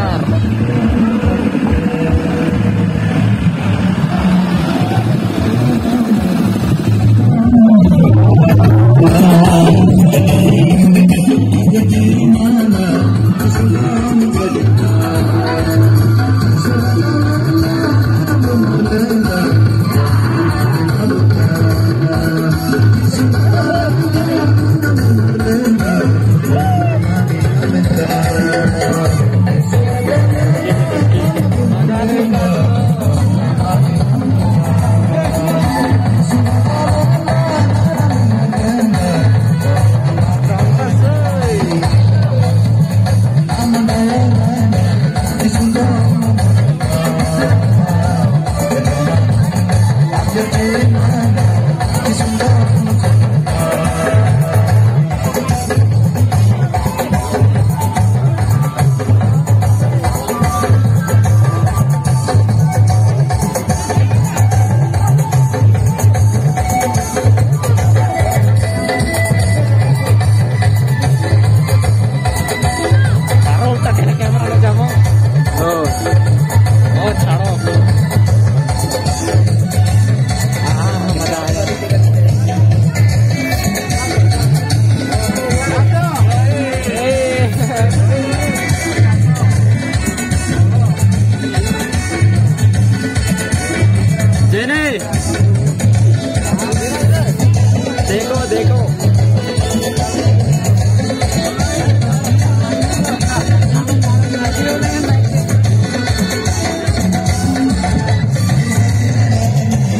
caminar. देखो देखो